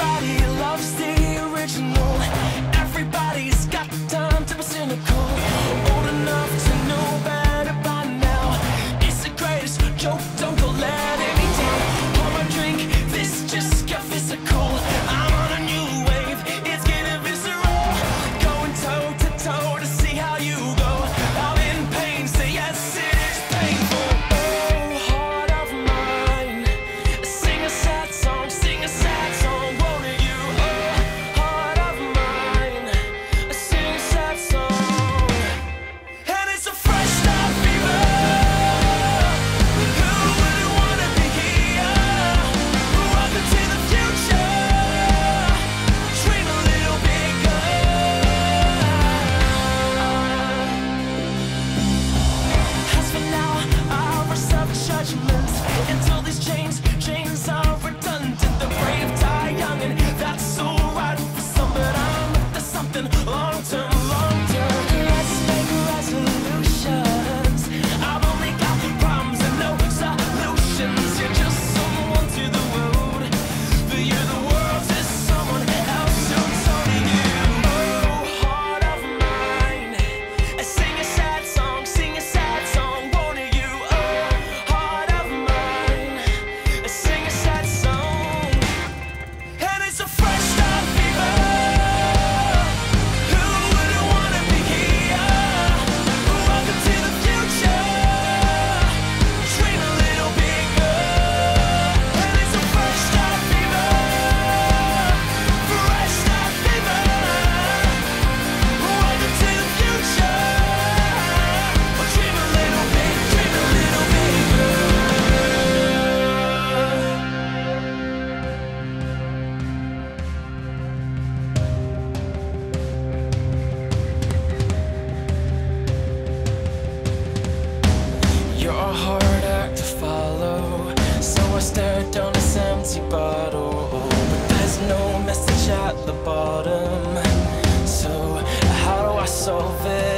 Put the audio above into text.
Everybody loves this. Oh. You're a hard act to follow. So I stared down this empty bottle. But there's no message at the bottom. So how do I solve it?